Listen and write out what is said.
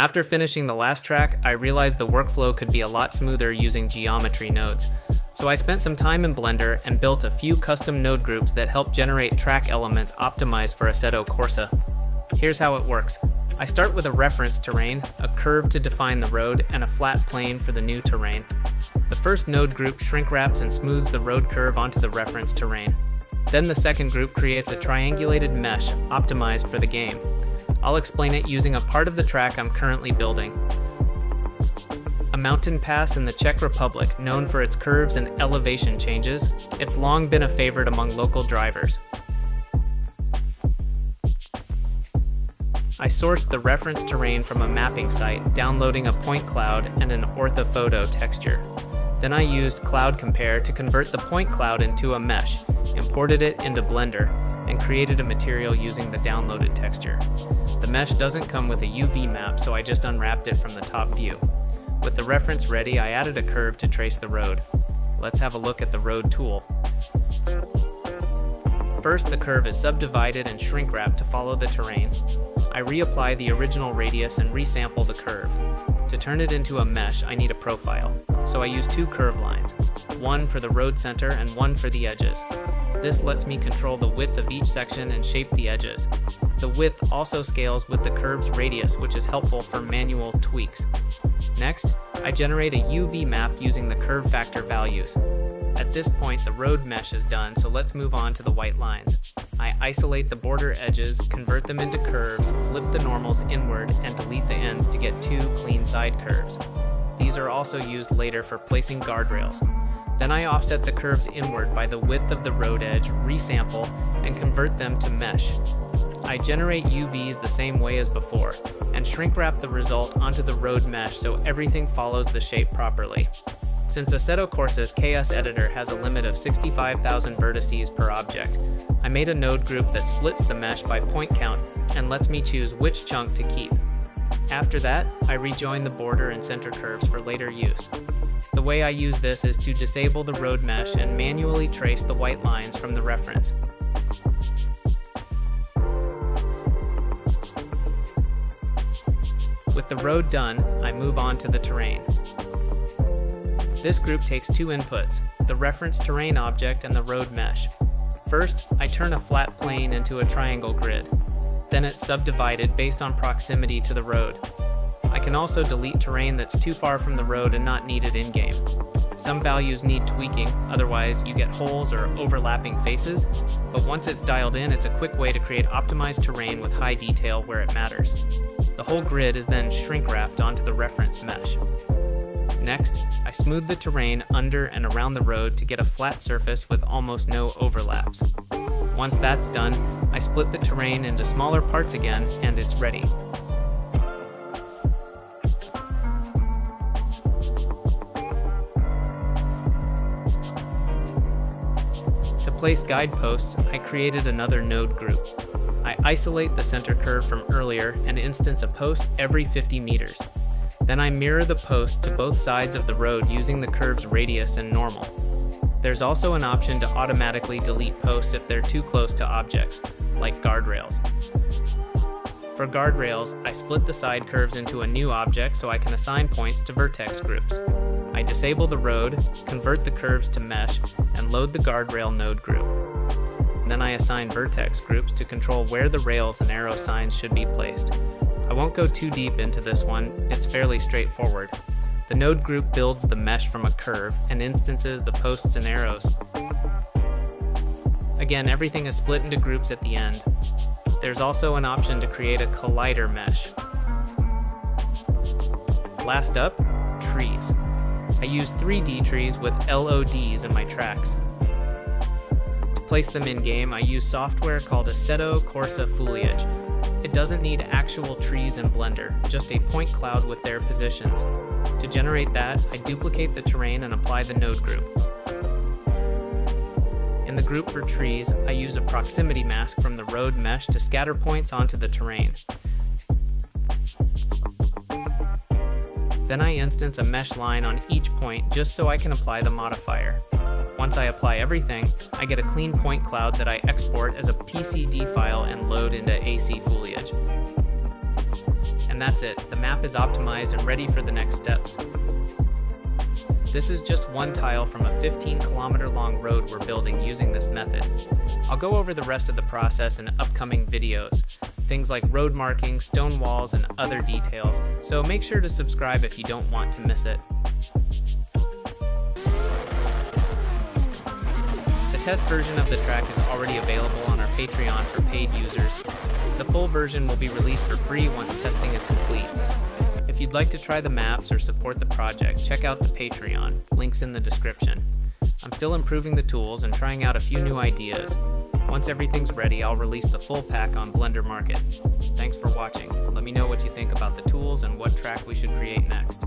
After finishing the last track, I realized the workflow could be a lot smoother using geometry nodes. So I spent some time in Blender and built a few custom node groups that help generate track elements optimized for Assetto Corsa. Here's how it works. I start with a reference terrain, a curve to define the road, and a flat plane for the new terrain. The first node group shrink wraps and smooths the road curve onto the reference terrain. Then the second group creates a triangulated mesh optimized for the game. I'll explain it using a part of the track I'm currently building. A mountain pass in the Czech Republic, known for its curves and elevation changes, it's long been a favorite among local drivers. I sourced the reference terrain from a mapping site, downloading a point cloud and an orthophoto texture. Then I used Cloud Compare to convert the point cloud into a mesh, imported it into Blender, and created a material using the downloaded texture. The mesh doesn't come with a UV map, so I just unwrapped it from the top view. With the reference ready, I added a curve to trace the road. Let's have a look at the road tool. First, the curve is subdivided and shrink wrapped to follow the terrain. I reapply the original radius and resample the curve. To turn it into a mesh, I need a profile, so I use two curve lines, one for the road center and one for the edges. This lets me control the width of each section and shape the edges. The width also scales with the curve's radius, which is helpful for manual tweaks. Next, I generate a UV map using the curve factor values. At this point, the road mesh is done, so let's move on to the white lines. I isolate the border edges, convert them into curves, flip the normals inward, and delete the ends to get two clean side curves. These are also used later for placing guardrails. Then I offset the curves inward by the width of the road edge, resample, and convert them to mesh. I generate UVs the same way as before, and shrink wrap the result onto the road mesh so everything follows the shape properly. Since Assetto Corsa's KS editor has a limit of 65,000 vertices per object, I made a node group that splits the mesh by point count and lets me choose which chunk to keep. After that, I rejoin the border and center curves for later use. The way I use this is to disable the road mesh and manually trace the white lines from the reference. With the road done, I move on to the terrain. This group takes two inputs, the reference terrain object and the road mesh. First, I turn a flat plane into a triangle grid. Then it's subdivided based on proximity to the road. I can also delete terrain that's too far from the road and not needed in-game. Some values need tweaking, otherwise you get holes or overlapping faces, but once it's dialed in, it's a quick way to create optimized terrain with high detail where it matters. The whole grid is then shrink wrapped onto the reference mesh. Next, I smooth the terrain under and around the road to get a flat surface with almost no overlaps. Once that's done, I split the terrain into smaller parts again and it's ready. To place guideposts, I created another node group. I isolate the center curve from earlier and instance a post every 50 meters. Then I mirror the post to both sides of the road using the curve's radius and normal. There's also an option to automatically delete posts if they're too close to objects, like guardrails. For guardrails, I split the side curves into a new object so I can assign points to vertex groups. I disable the road, convert the curves to mesh, and load the guardrail node group. Then I assign vertex groups to control where the rails and arrow signs should be placed. I won't go too deep into this one, it's fairly straightforward. The node group builds the mesh from a curve and instances the posts and arrows. Again, everything is split into groups at the end. There's also an option to create a collider mesh. Last up, trees. I use 3D trees with LODs in my tracks. To place them in game, I use software called Assetto Corsa Foliage, it doesn't need actual trees in Blender, just a point cloud with their positions. To generate that, I duplicate the terrain and apply the node group. In the group for trees, I use a proximity mask from the road mesh to scatter points onto the terrain. Then I instance a mesh line on each point just so I can apply the modifier. Once I apply everything, I get a clean point cloud that I export as a PCD file and load into AC Foliage. And that's it, the map is optimized and ready for the next steps. This is just one tile from a 15 kilometer long road we're building using this method. I'll go over the rest of the process in upcoming videos, things like road markings, stone walls, and other details, so make sure to subscribe if you don't want to miss it. Test version of the track is already available on our Patreon for paid users. The full version will be released for free once testing is complete. If you'd like to try the maps or support the project, check out the Patreon, links in the description. I'm still improving the tools and trying out a few new ideas. Once everything's ready, I'll release the full pack on Blender Market. Thanks for watching. Let me know what you think about the tools and what track we should create next.